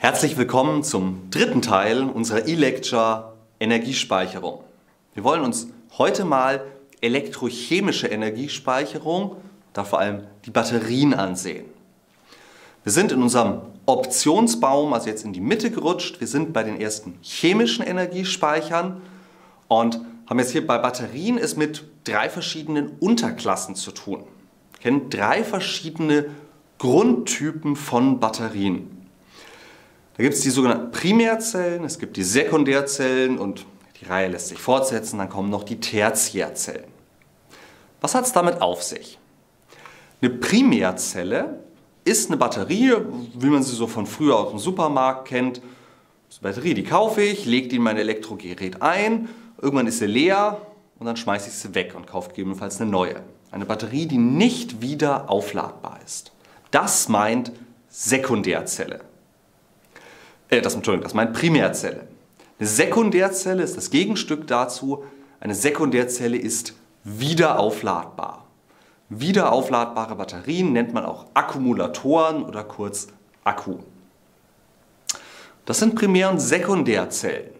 Herzlich willkommen zum dritten Teil unserer E-Lecture Energiespeicherung. Wir wollen uns heute mal elektrochemische Energiespeicherung, da vor allem die Batterien ansehen. Wir sind in unserem Optionsbaum, also jetzt in die Mitte gerutscht. Wir sind bei den ersten chemischen Energiespeichern und haben jetzt hier bei Batterien es mit drei verschiedenen Unterklassen zu tun. Wir kennen drei verschiedene Grundtypen von Batterien. Da gibt es die sogenannten Primärzellen, es gibt die Sekundärzellen und die Reihe lässt sich fortsetzen, dann kommen noch die Tertiärzellen. Was hat es damit auf sich? Eine Primärzelle ist eine Batterie, wie man sie so von früher aus dem Supermarkt kennt. Das ist eine Batterie, die kaufe ich, lege die in mein Elektrogerät ein, irgendwann ist sie leer und dann schmeiße ich sie weg und kaufe gegebenenfalls eine neue. Eine Batterie, die nicht wieder aufladbar ist. Das meint Sekundärzelle. Äh, das, Entschuldigung, das meint Primärzelle. Eine Sekundärzelle ist das Gegenstück dazu. Eine Sekundärzelle ist wieder aufladbar. Wieder aufladbare Batterien nennt man auch Akkumulatoren oder kurz Akku. Das sind Primär- und Sekundärzellen.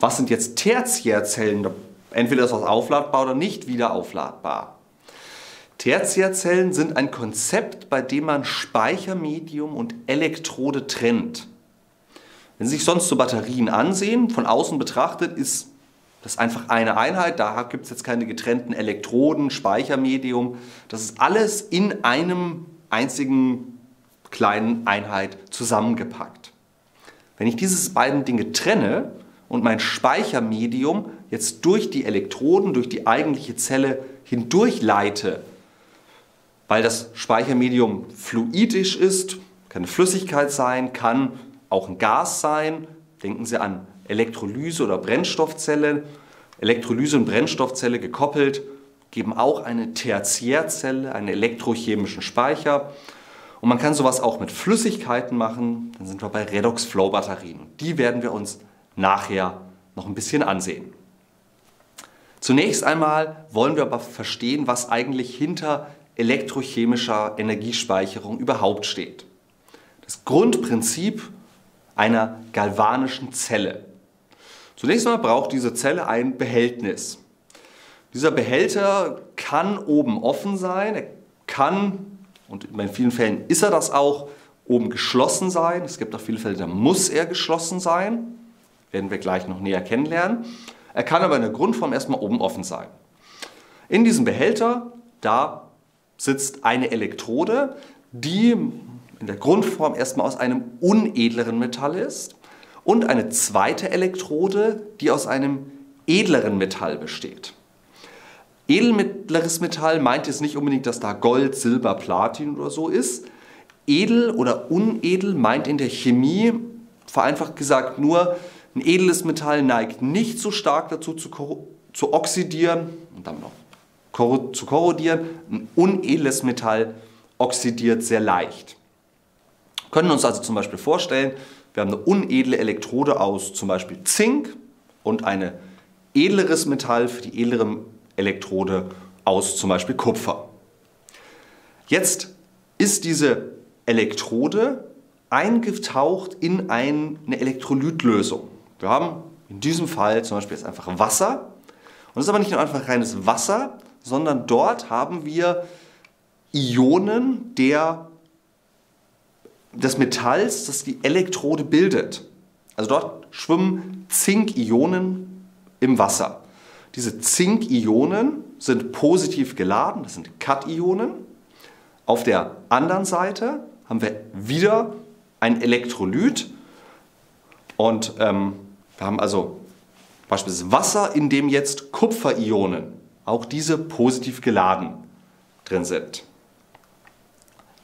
Was sind jetzt Tertiärzellen? Entweder ist das aufladbar oder nicht wieder aufladbar. Tertiärzellen sind ein Konzept, bei dem man Speichermedium und Elektrode trennt. Wenn Sie sich sonst so Batterien ansehen, von außen betrachtet, ist das einfach eine Einheit. Da gibt es jetzt keine getrennten Elektroden, Speichermedium. Das ist alles in einem einzigen kleinen Einheit zusammengepackt. Wenn ich diese beiden Dinge trenne und mein Speichermedium jetzt durch die Elektroden, durch die eigentliche Zelle hindurch leite, weil das Speichermedium fluidisch ist, kann Flüssigkeit sein, kann auch ein Gas sein. Denken Sie an Elektrolyse oder Brennstoffzelle. Elektrolyse und Brennstoffzelle gekoppelt geben auch eine Tertiärzelle, einen elektrochemischen Speicher. Und man kann sowas auch mit Flüssigkeiten machen. Dann sind wir bei Redox-Flow-Batterien. Die werden wir uns nachher noch ein bisschen ansehen. Zunächst einmal wollen wir aber verstehen, was eigentlich hinter elektrochemischer Energiespeicherung überhaupt steht. Das Grundprinzip einer galvanischen Zelle. Zunächst einmal braucht diese Zelle ein Behältnis. Dieser Behälter kann oben offen sein, er kann, und in vielen Fällen ist er das auch, oben geschlossen sein. Es gibt auch viele Fälle, da muss er geschlossen sein. Werden wir gleich noch näher kennenlernen. Er kann aber in der Grundform erstmal oben offen sein. In diesem Behälter, da sitzt eine Elektrode, die in der Grundform erstmal aus einem unedleren Metall ist und eine zweite Elektrode, die aus einem edleren Metall besteht. Edelmittleres Metall meint jetzt nicht unbedingt, dass da Gold, Silber, Platin oder so ist. Edel oder unedel meint in der Chemie vereinfacht gesagt nur, ein edles Metall neigt nicht so stark dazu zu, zu oxidieren und dann noch zu korrodieren. Ein unedles Metall oxidiert sehr leicht. Können uns also zum Beispiel vorstellen, wir haben eine unedle Elektrode aus zum Beispiel Zink und ein edleres Metall für die edlere Elektrode aus zum Beispiel Kupfer. Jetzt ist diese Elektrode eingetaucht in eine Elektrolytlösung. Wir haben in diesem Fall zum Beispiel jetzt einfach Wasser. Und es ist aber nicht nur einfach reines Wasser, sondern dort haben wir Ionen der, des Metalls, das die Elektrode bildet. Also dort schwimmen Zinkionen im Wasser. Diese Zinkionen sind positiv geladen, das sind Kationen. Auf der anderen Seite haben wir wieder ein Elektrolyt und ähm, wir haben also beispielsweise Wasser, in dem jetzt Kupferionen, auch diese positiv geladen drin sind.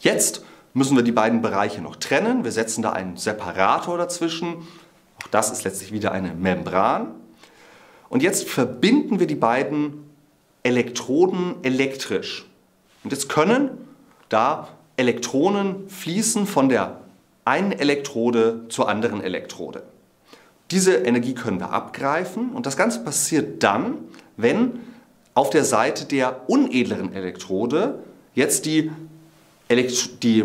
Jetzt müssen wir die beiden Bereiche noch trennen. Wir setzen da einen Separator dazwischen. Auch das ist letztlich wieder eine Membran. Und jetzt verbinden wir die beiden Elektroden elektrisch. Und jetzt können da Elektronen fließen von der einen Elektrode zur anderen Elektrode. Diese Energie können wir abgreifen und das Ganze passiert dann, wenn auf der Seite der unedleren Elektrode jetzt die, Die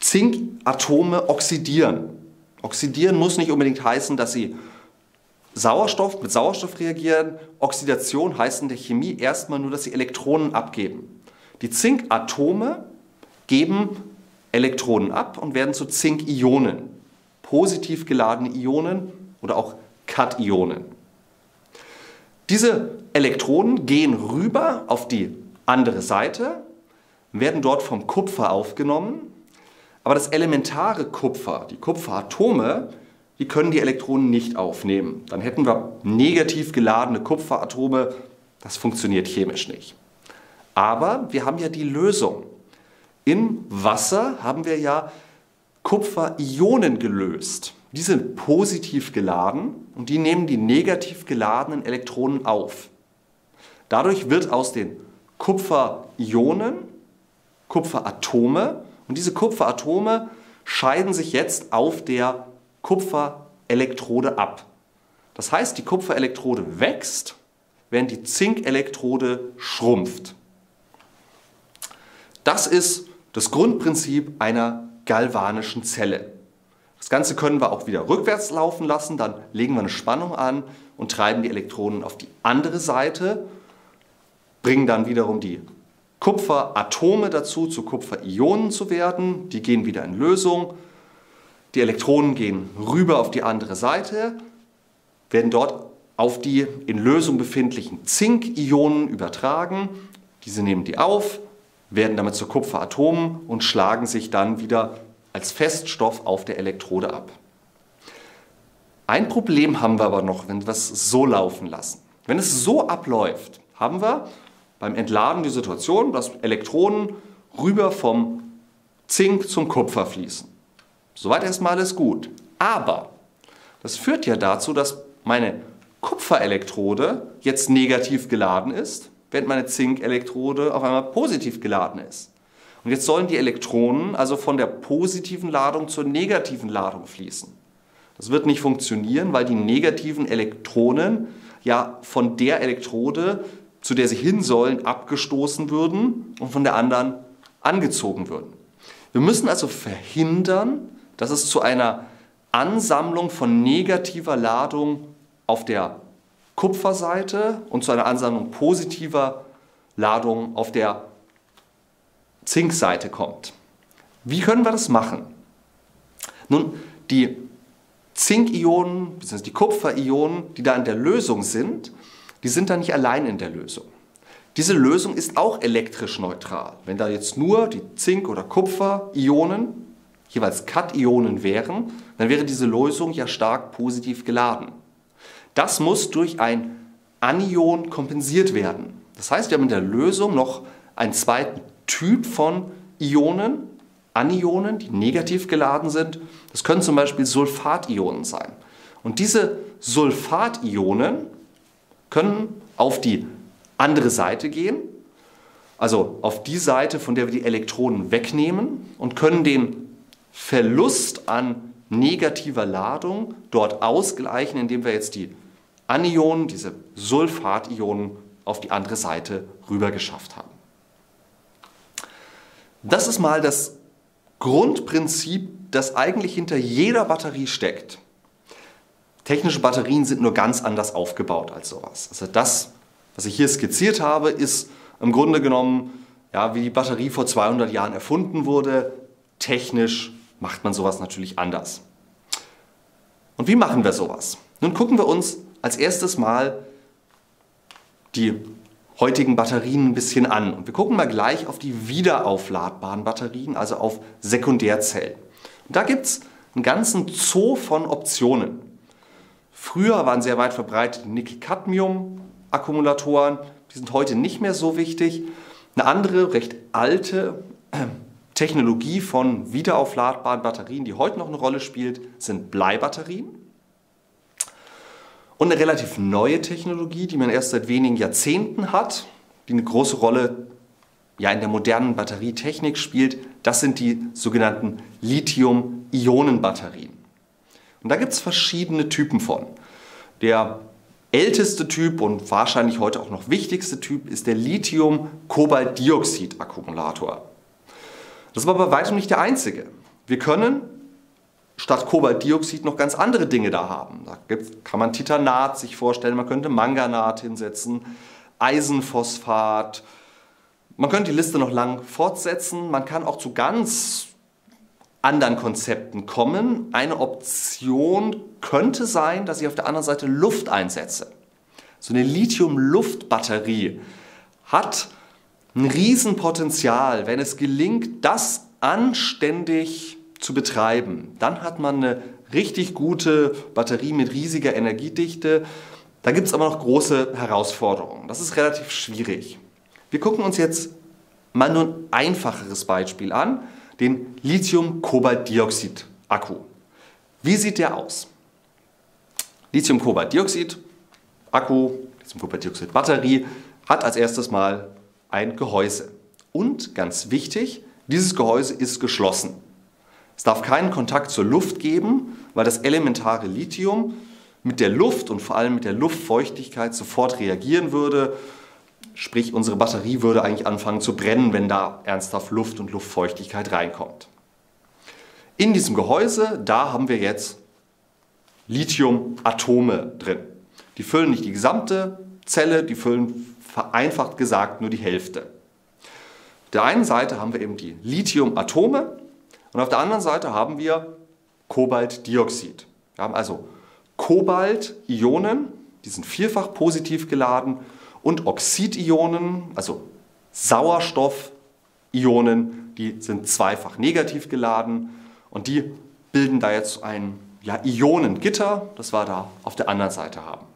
Zinkatome oxidieren. Oxidieren muss nicht unbedingt heißen, dass sie Sauerstoff mit Sauerstoff reagieren. Oxidation heißt in der Chemie erstmal nur, dass sie Elektronen abgeben. Die Zinkatome geben Elektronen ab und werden zu Zinkionen, positiv geladene Ionen oder auch Kationen. Diese Elektronen gehen rüber auf die andere Seite, werden dort vom Kupfer aufgenommen, aber das elementare Kupfer, die Kupferatome, die können die Elektronen nicht aufnehmen. Dann hätten wir negativ geladene Kupferatome. Das funktioniert chemisch nicht. Aber wir haben ja die Lösung. Im Wasser haben wir ja Kupferionen gelöst. Die sind positiv geladen und die nehmen die negativ geladenen Elektronen auf. Dadurch wird aus den Kupferionen Kupferatome und diese Kupferatome scheiden sich jetzt auf der Kupferelektrode ab. Das heißt, die Kupferelektrode wächst, während die Zinkelektrode schrumpft. Das ist das Grundprinzip einer galvanischen Zelle. Das Ganze können wir auch wieder rückwärts laufen lassen, dann legen wir eine Spannung an und treiben die Elektronen auf die andere Seite, bringen dann wiederum die Kupferatome dazu, zu Kupferionen zu werden. Die gehen wieder in Lösung die Elektronen gehen rüber auf die andere Seite, werden dort auf die in Lösung befindlichen Zinkionen übertragen. Diese nehmen die auf, werden damit zu Kupferatomen und schlagen sich dann wieder als Feststoff auf der Elektrode ab. Ein Problem haben wir aber noch, wenn wir es so laufen lassen. Wenn es so abläuft, haben wir beim Entladen die Situation, dass Elektronen rüber vom Zink zum Kupfer fließen. Soweit erstmal alles gut. Aber das führt ja dazu, dass meine Kupferelektrode jetzt negativ geladen ist, während meine Zinkelektrode auf einmal positiv geladen ist. Und jetzt sollen die Elektronen also von der positiven Ladung zur negativen Ladung fließen. Das wird nicht funktionieren, weil die negativen Elektronen ja von der Elektrode, zu der sie hin sollen, abgestoßen würden und von der anderen angezogen würden. Wir müssen also verhindern, dass es zu einer Ansammlung von negativer Ladung auf der Kupferseite und zu einer Ansammlung positiver Ladung auf der Zinkseite kommt. Wie können wir das machen? Nun, die Zinkionen, bzw. die Kupferionen, die da in der Lösung sind, die sind da nicht allein in der Lösung. Diese Lösung ist auch elektrisch neutral. Wenn da jetzt nur die Zink- oder Kupferionen jeweils Kationen wären, dann wäre diese Lösung ja stark positiv geladen. Das muss durch ein Anion kompensiert werden. Das heißt, wir haben in der Lösung noch einen zweiten Typ von Ionen, Anionen, die negativ geladen sind. Das können zum Beispiel Sulfationen sein. Und diese Sulfationen können auf die andere Seite gehen, also auf die Seite, von der wir die Elektronen wegnehmen und können den Verlust an negativer Ladung dort ausgleichen, indem wir jetzt die Anionen, diese Sulfationen, auf die andere Seite rüber geschafft haben. Das ist mal das Grundprinzip, das eigentlich hinter jeder Batterie steckt. Technische Batterien sind nur ganz anders aufgebaut als sowas. Also das, was ich hier skizziert habe, ist im Grunde genommen, ja, wie die Batterie vor 200 Jahren erfunden wurde, technisch macht man sowas natürlich anders. Und wie machen wir sowas? Nun gucken wir uns als erstes mal die heutigen Batterien ein bisschen an. Und wir gucken mal gleich auf die wiederaufladbaren Batterien, also auf Sekundärzellen. Und da gibt es einen ganzen Zoo von Optionen. Früher waren sehr weit verbreitet Nickel-Cadmium-Akkumulatoren, die sind heute nicht mehr so wichtig. Eine andere, recht alte Technologie von wiederaufladbaren Batterien, die heute noch eine Rolle spielt, sind Bleibatterien. Und eine relativ neue Technologie, die man erst seit wenigen Jahrzehnten hat, die eine große Rolle ja, in der modernen Batterietechnik spielt, das sind die sogenannten Lithium-Ionen-Batterien. Und da gibt es verschiedene Typen von. Der älteste Typ und wahrscheinlich heute auch noch wichtigste Typ ist der Lithium-Kobalt-Dioxid-Akkumulator. Das war bei weitem nicht der einzige. Wir können statt Kobaltdioxid noch ganz andere Dinge da haben. Da kann man Titanat sich vorstellen, man könnte Manganat hinsetzen, Eisenphosphat. Man könnte die Liste noch lang fortsetzen. Man kann auch zu ganz anderen Konzepten kommen. Eine Option könnte sein, dass ich auf der anderen Seite Luft einsetze. So eine Lithium-Luft-Batterie hat ein Riesenpotenzial, wenn es gelingt, das anständig zu betreiben. Dann hat man eine richtig gute Batterie mit riesiger Energiedichte. Da gibt es aber noch große Herausforderungen. Das ist relativ schwierig. Wir gucken uns jetzt mal nur ein einfacheres Beispiel an, den Lithium-Kobalt-Dioxid-Akku. Wie sieht der aus? Lithium-Kobalt-Dioxid, Akku, Lithium-Kobalt-Dioxid-Batterie hat als erstes mal ein Gehäuse. Und ganz wichtig, dieses Gehäuse ist geschlossen. Es darf keinen Kontakt zur Luft geben, weil das elementare Lithium mit der Luft und vor allem mit der Luftfeuchtigkeit sofort reagieren würde. Sprich, unsere Batterie würde eigentlich anfangen zu brennen, wenn da ernsthaft Luft und Luftfeuchtigkeit reinkommt. In diesem Gehäuse, da haben wir jetzt Lithiumatome drin. Die füllen nicht die gesamte Zelle, die füllen vereinfacht gesagt nur die Hälfte. Auf der einen Seite haben wir eben die Lithiumatome und auf der anderen Seite haben wir Kobaltdioxid. Wir haben also Kobalt-Ionen, die sind vierfach positiv geladen, und Oxidionen, also Sauerstoff-Ionen, die sind zweifach negativ geladen und die bilden da jetzt ein ja, Ionengitter, das wir da auf der anderen Seite haben.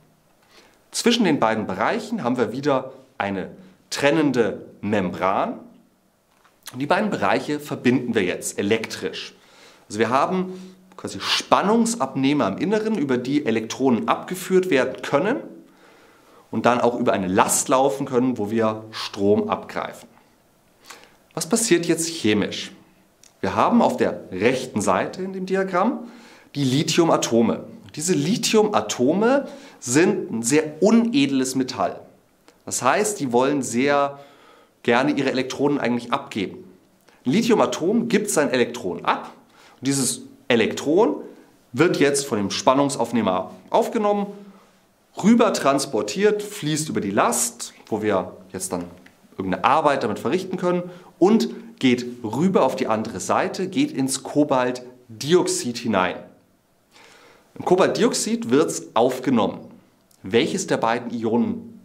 Zwischen den beiden Bereichen haben wir wieder eine trennende Membran. Und die beiden Bereiche verbinden wir jetzt elektrisch. Also wir haben quasi Spannungsabnehmer im Inneren, über die Elektronen abgeführt werden können und dann auch über eine Last laufen können, wo wir Strom abgreifen. Was passiert jetzt chemisch? Wir haben auf der rechten Seite in dem Diagramm die Lithiumatome. Diese Lithiumatome sind ein sehr unedles Metall. Das heißt, die wollen sehr gerne ihre Elektronen eigentlich abgeben. Ein Lithiumatom gibt sein Elektron ab und dieses Elektron wird jetzt von dem Spannungsaufnehmer aufgenommen, rüber transportiert, fließt über die Last, wo wir jetzt dann irgendeine Arbeit damit verrichten können und geht rüber auf die andere Seite, geht ins Kobaltdioxid hinein. Im Kobaltdioxid wird es aufgenommen. Welches der beiden Ionen,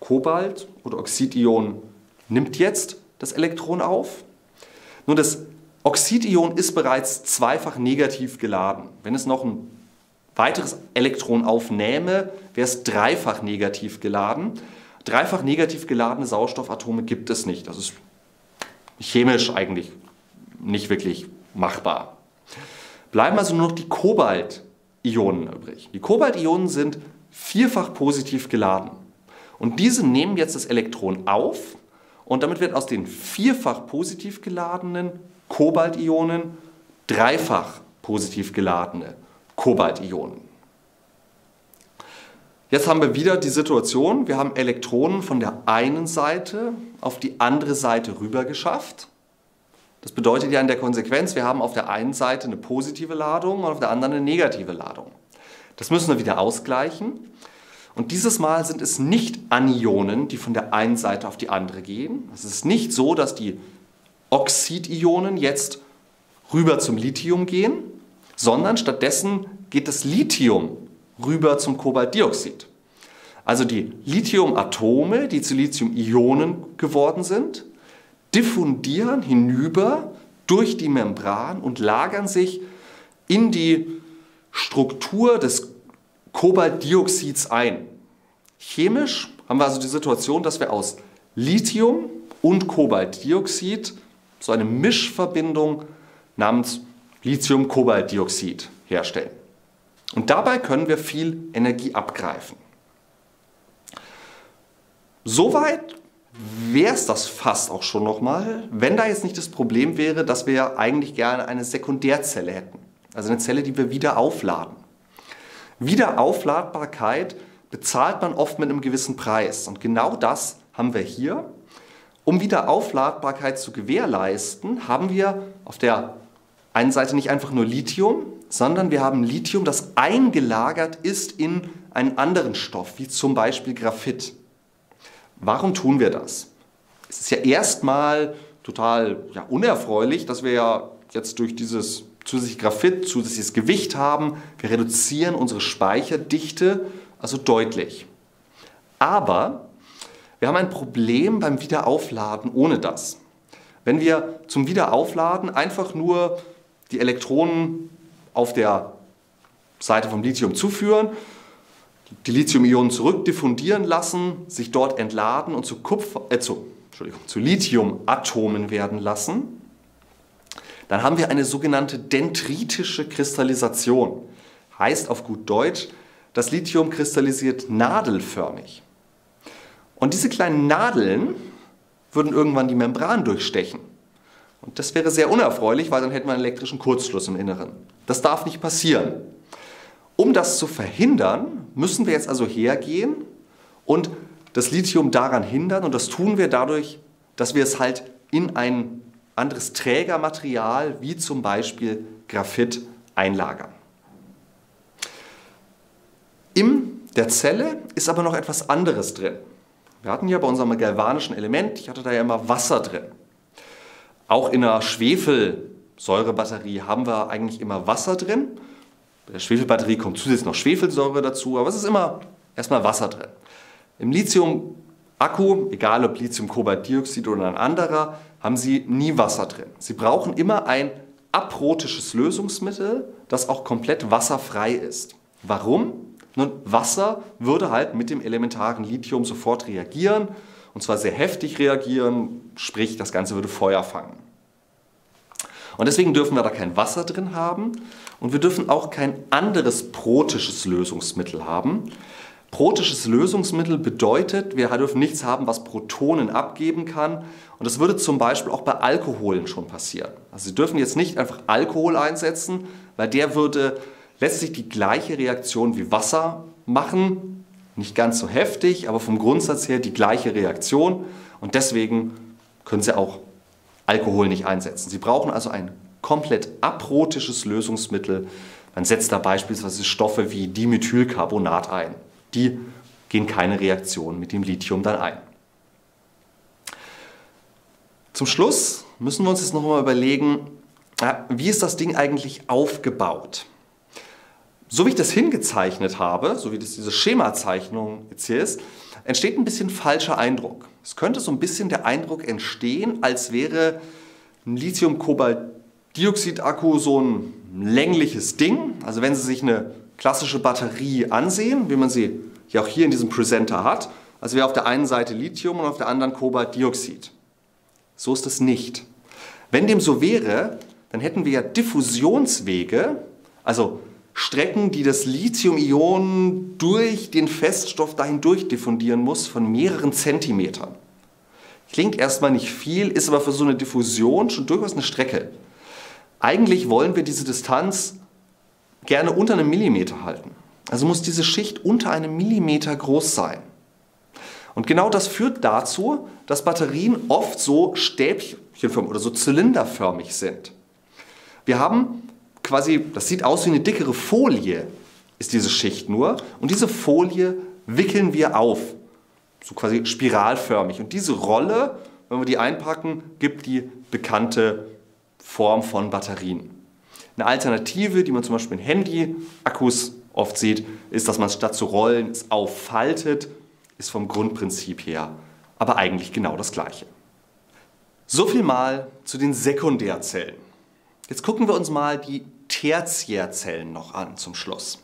Kobalt oder Oxidion, nimmt jetzt das Elektron auf? Nun, das Oxidion ist bereits zweifach negativ geladen. Wenn es noch ein weiteres Elektron aufnähme, wäre es dreifach negativ geladen. Dreifach negativ geladene Sauerstoffatome gibt es nicht. Das ist chemisch eigentlich nicht wirklich machbar. Bleiben also nur noch die Kobalt-Ionen übrig. Die Kobalt-Ionen sind vierfach positiv geladen. Und diese nehmen jetzt das Elektron auf und damit wird aus den vierfach positiv geladenen Kobaltionen dreifach positiv geladene Kobaltionen. Jetzt haben wir wieder die Situation, wir haben Elektronen von der einen Seite auf die andere Seite rüber geschafft. Das bedeutet ja in der Konsequenz, wir haben auf der einen Seite eine positive Ladung und auf der anderen eine negative Ladung. Das müssen wir wieder ausgleichen. Und dieses Mal sind es nicht Anionen, die von der einen Seite auf die andere gehen. Es ist nicht so, dass die Oxidionen jetzt rüber zum Lithium gehen, sondern stattdessen geht das Lithium rüber zum Kobaltdioxid. Also die Lithiumatome, die zu Lithium-Ionen geworden sind, diffundieren hinüber durch die Membran und lagern sich in die Struktur des Kobaltdioxids ein. Chemisch haben wir also die Situation, dass wir aus Lithium und Kobaltdioxid so eine Mischverbindung namens Lithium-Kobaltdioxid herstellen. Und dabei können wir viel Energie abgreifen. Soweit wäre es das fast auch schon nochmal, wenn da jetzt nicht das Problem wäre, dass wir eigentlich gerne eine Sekundärzelle hätten. Also eine Zelle, die wir wieder aufladen. Wiederaufladbarkeit bezahlt man oft mit einem gewissen Preis. Und genau das haben wir hier. Um Wiederaufladbarkeit zu gewährleisten, haben wir auf der einen Seite nicht einfach nur Lithium, sondern wir haben Lithium, das eingelagert ist in einen anderen Stoff, wie zum Beispiel Graphit. Warum tun wir das? Es ist ja erstmal total ja, unerfreulich, dass wir ja jetzt durch dieses zusätzliche Graphit, zusätzliches Gewicht haben. Wir reduzieren unsere Speicherdichte also deutlich. Aber wir haben ein Problem beim Wiederaufladen ohne das. Wenn wir zum Wiederaufladen einfach nur die Elektronen auf der Seite vom Lithium zuführen, die Lithium-Ionen zurückdiffundieren lassen, sich dort entladen und zu, Kupfer, äh, zu, zu Lithium-Atomen werden lassen, dann haben wir eine sogenannte dendritische Kristallisation. Heißt auf gut Deutsch, das Lithium kristallisiert nadelförmig. Und diese kleinen Nadeln würden irgendwann die Membran durchstechen. Und das wäre sehr unerfreulich, weil dann hätten wir einen elektrischen Kurzschluss im Inneren. Das darf nicht passieren. Um das zu verhindern, müssen wir jetzt also hergehen und das Lithium daran hindern. Und das tun wir dadurch, dass wir es halt in ein anderes Trägermaterial, wie zum Beispiel Graphit, einlagern. In der Zelle ist aber noch etwas anderes drin. Wir hatten ja bei unserem galvanischen Element, ich hatte da ja immer Wasser drin. Auch in einer Schwefelsäurebatterie haben wir eigentlich immer Wasser drin. Bei der Schwefelbatterie kommt zusätzlich noch Schwefelsäure dazu, aber es ist immer erstmal Wasser drin. Im Lithium-Akku, egal ob Lithium-Kobaltdioxid oder ein anderer, haben Sie nie Wasser drin. Sie brauchen immer ein aprotisches Lösungsmittel, das auch komplett wasserfrei ist. Warum? Nun, Wasser würde halt mit dem elementaren Lithium sofort reagieren und zwar sehr heftig reagieren, sprich das Ganze würde Feuer fangen. Und deswegen dürfen wir da kein Wasser drin haben und wir dürfen auch kein anderes protisches Lösungsmittel haben. Protisches Lösungsmittel bedeutet, wir dürfen nichts haben, was Protonen abgeben kann. Und das würde zum Beispiel auch bei Alkoholen schon passieren. Also Sie dürfen jetzt nicht einfach Alkohol einsetzen, weil der würde letztlich die gleiche Reaktion wie Wasser machen, nicht ganz so heftig, aber vom Grundsatz her die gleiche Reaktion und deswegen können Sie auch Alkohol nicht einsetzen. Sie brauchen also ein komplett aprotisches Lösungsmittel. Man setzt da beispielsweise Stoffe wie Dimethylcarbonat ein. Die gehen keine Reaktion mit dem Lithium dann ein. Zum Schluss müssen wir uns jetzt noch mal überlegen, wie ist das Ding eigentlich aufgebaut? So wie ich das hingezeichnet habe, so wie das diese Schemazeichnung jetzt hier ist, entsteht ein bisschen falscher Eindruck. Es könnte so ein bisschen der Eindruck entstehen, als wäre ein Lithium-Kobalt-Dioxid-Akku so ein längliches Ding. Also wenn Sie sich eine klassische Batterie ansehen, wie man sie ja auch hier in diesem Presenter hat, also wäre auf der einen Seite Lithium und auf der anderen Kobalt-Dioxid. So ist es nicht. Wenn dem so wäre, dann hätten wir ja Diffusionswege, also Strecken, die das Lithium-Ionen durch den Feststoff dahin durchdiffundieren muss, von mehreren Zentimetern. Klingt erstmal nicht viel, ist aber für so eine Diffusion schon durchaus eine Strecke. Eigentlich wollen wir diese Distanz gerne unter einem Millimeter halten. Also muss diese Schicht unter einem Millimeter groß sein. Und genau das führt dazu, dass Batterien oft so stäbchenförmig oder so zylinderförmig sind. Wir haben quasi, das sieht aus wie eine dickere Folie, ist diese Schicht nur. Und diese Folie wickeln wir auf, so quasi spiralförmig. Und diese Rolle, wenn wir die einpacken, gibt die bekannte Form von Batterien. Eine Alternative, die man zum Beispiel in Handy-Akkus oft sieht, ist, dass man statt zu rollen es auffaltet, ist vom Grundprinzip her aber eigentlich genau das gleiche. So viel mal zu den Sekundärzellen. Jetzt gucken wir uns mal die Tertiärzellen noch an zum Schluss.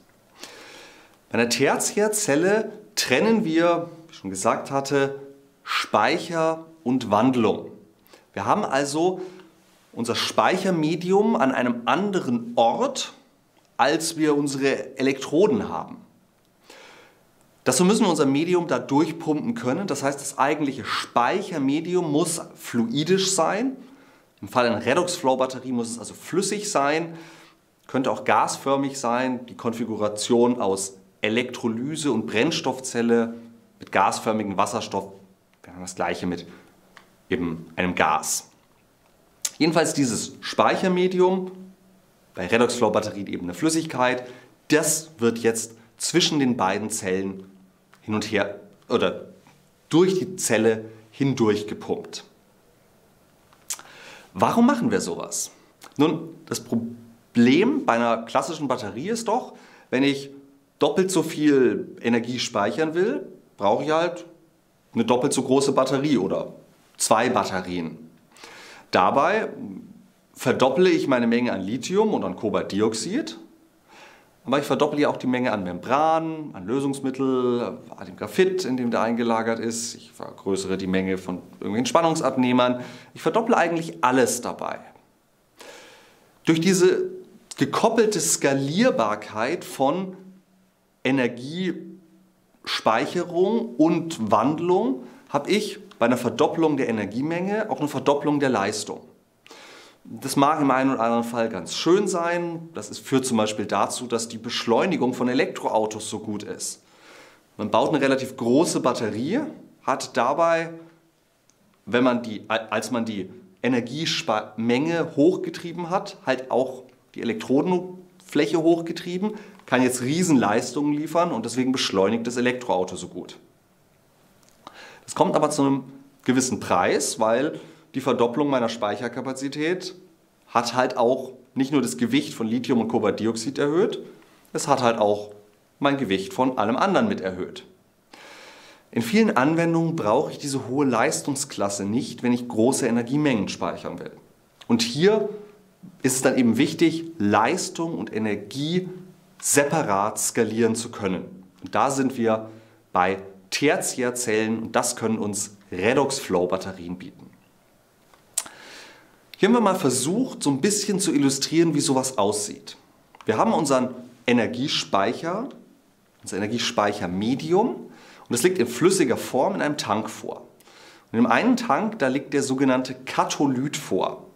Bei einer Tertiärzelle trennen wir, wie ich schon gesagt hatte, Speicher und Wandlung. Wir haben also unser Speichermedium an einem anderen Ort, als wir unsere Elektroden haben. Dazu müssen wir unser Medium da durchpumpen können. Das heißt, das eigentliche Speichermedium muss fluidisch sein. Im Fall einer Redox-Flow-Batterie muss es also flüssig sein könnte auch gasförmig sein, die Konfiguration aus Elektrolyse und Brennstoffzelle mit gasförmigem Wasserstoff. Wir haben das gleiche mit eben einem Gas. Jedenfalls dieses Speichermedium bei Redoxflow-Batterien eben eine Flüssigkeit. Das wird jetzt zwischen den beiden Zellen hin und her oder durch die Zelle hindurch gepumpt. Warum machen wir sowas? Nun, das Problem bei einer klassischen Batterie ist doch, wenn ich doppelt so viel Energie speichern will, brauche ich halt eine doppelt so große Batterie oder zwei Batterien. Dabei verdopple ich meine Menge an Lithium und an Kobaltdioxid, aber ich verdopple auch die Menge an Membran, an Lösungsmittel, an dem Graphit, in dem der eingelagert ist. Ich vergrößere die Menge von irgendwelchen Spannungsabnehmern. Ich verdopple eigentlich alles dabei. Durch diese gekoppelte Skalierbarkeit von Energiespeicherung und Wandlung habe ich bei einer Verdopplung der Energiemenge auch eine Verdopplung der Leistung. Das mag im einen oder anderen Fall ganz schön sein. Das ist, führt zum Beispiel dazu, dass die Beschleunigung von Elektroautos so gut ist. Man baut eine relativ große Batterie, hat dabei, wenn man die, als man die Energiemenge hochgetrieben hat, halt auch die Elektrodenfläche hochgetrieben, kann jetzt Riesenleistungen liefern und deswegen beschleunigt das Elektroauto so gut. Das kommt aber zu einem gewissen Preis, weil die Verdopplung meiner Speicherkapazität hat halt auch nicht nur das Gewicht von Lithium und Kobaltdioxid erhöht, es hat halt auch mein Gewicht von allem anderen mit erhöht. In vielen Anwendungen brauche ich diese hohe Leistungsklasse nicht, wenn ich große Energiemengen speichern will. Und hier ist es dann eben wichtig, Leistung und Energie separat skalieren zu können. Und da sind wir bei Tertiärzellen und das können uns Redox-Flow-Batterien bieten. Hier haben wir mal versucht, so ein bisschen zu illustrieren, wie sowas aussieht. Wir haben unseren Energiespeicher, unser Energiespeichermedium und das liegt in flüssiger Form in einem Tank vor. Und im einen Tank, da liegt der sogenannte Katholyt vor.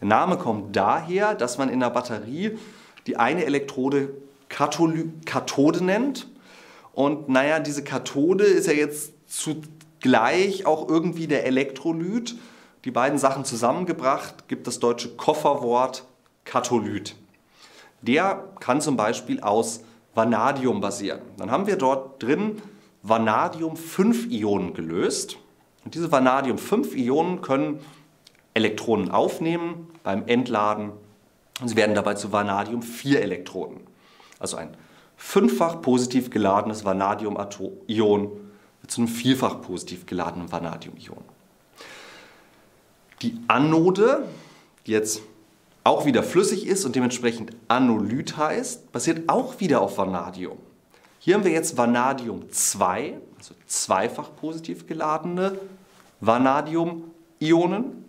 Der Name kommt daher, dass man in der Batterie die eine Elektrode Katholy Kathode nennt. Und naja, diese Kathode ist ja jetzt zugleich auch irgendwie der Elektrolyt die beiden Sachen zusammengebracht gibt das deutsche Kofferwort Katholyt. Der kann zum Beispiel aus Vanadium basieren. Dann haben wir dort drin Vanadium-5-Ionen gelöst. Und diese Vanadium-5-Ionen können Elektronen aufnehmen beim Entladen und sie werden dabei zu Vanadium-4-Elektronen. Also ein fünffach positiv geladenes Vanadium-Ion zu einem vierfach positiv geladenen Vanadium-Ion. Die Anode, die jetzt auch wieder flüssig ist und dementsprechend Anolyt heißt, basiert auch wieder auf Vanadium. Hier haben wir jetzt Vanadium 2, also zweifach positiv geladene Vanadium-Ionen.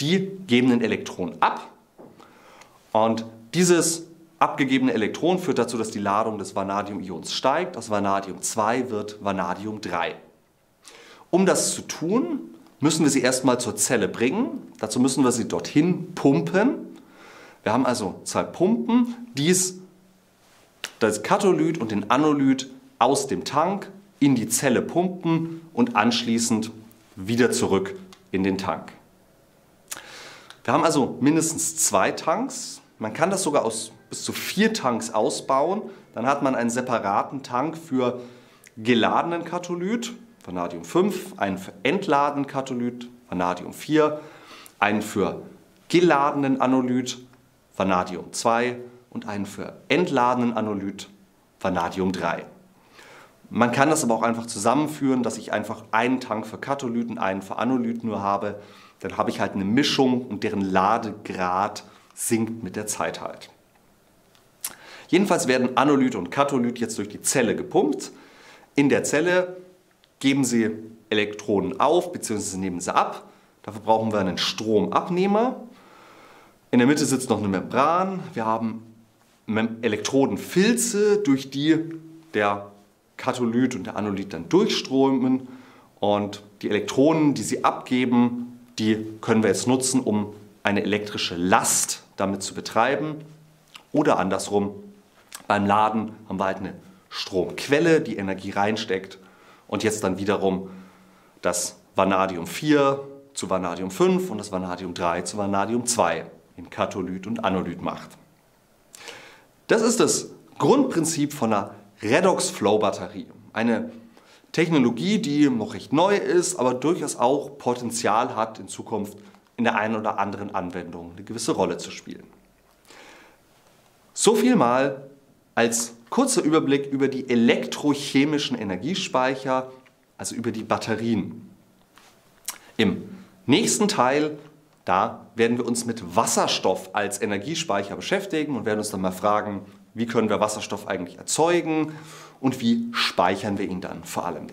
Die geben ein Elektron ab und dieses abgegebene Elektron führt dazu, dass die Ladung des Vanadium-Ions steigt. Aus Vanadium 2 wird Vanadium 3. Um das zu tun, müssen wir sie erstmal zur Zelle bringen. Dazu müssen wir sie dorthin pumpen. Wir haben also zwei Pumpen, die das Katholyt und den Anolyt aus dem Tank in die Zelle pumpen und anschließend wieder zurück in den Tank. Wir haben also mindestens zwei Tanks. Man kann das sogar aus bis zu vier Tanks ausbauen. Dann hat man einen separaten Tank für geladenen Katholyt Vanadium 5, einen für entladenen Katholyt, Vanadium 4, einen für geladenen Anolyt, Vanadium 2 und einen für entladenen Anolyt, Vanadium 3. Man kann das aber auch einfach zusammenführen, dass ich einfach einen Tank für Katholyten, einen für Anolyt nur habe. Dann habe ich halt eine Mischung und deren Ladegrad sinkt mit der Zeit halt. Jedenfalls werden Anolyt und Katholyt jetzt durch die Zelle gepumpt. In der Zelle geben Sie Elektronen auf bzw. nehmen sie ab. Dafür brauchen wir einen Stromabnehmer. In der Mitte sitzt noch eine Membran. Wir haben Elektrodenfilze, durch die der Katholyt und der Anolyt dann durchströmen. Und die Elektronen, die sie abgeben, die können wir jetzt nutzen, um eine elektrische Last damit zu betreiben. Oder andersrum, beim Laden haben wir halt eine Stromquelle, die Energie reinsteckt und jetzt dann wiederum das Vanadium 4 zu Vanadium 5 und das Vanadium 3 zu Vanadium 2 in Katholyt und Anolyt macht. Das ist das Grundprinzip von einer Redox-Flow-Batterie. Eine Technologie, die noch recht neu ist, aber durchaus auch Potenzial hat, in Zukunft in der einen oder anderen Anwendung eine gewisse Rolle zu spielen. So viel mal als kurzer Überblick über die elektrochemischen Energiespeicher, also über die Batterien. Im nächsten Teil, da werden wir uns mit Wasserstoff als Energiespeicher beschäftigen und werden uns dann mal fragen, wie können wir Wasserstoff eigentlich erzeugen und wie speichern wir ihn dann vor allem.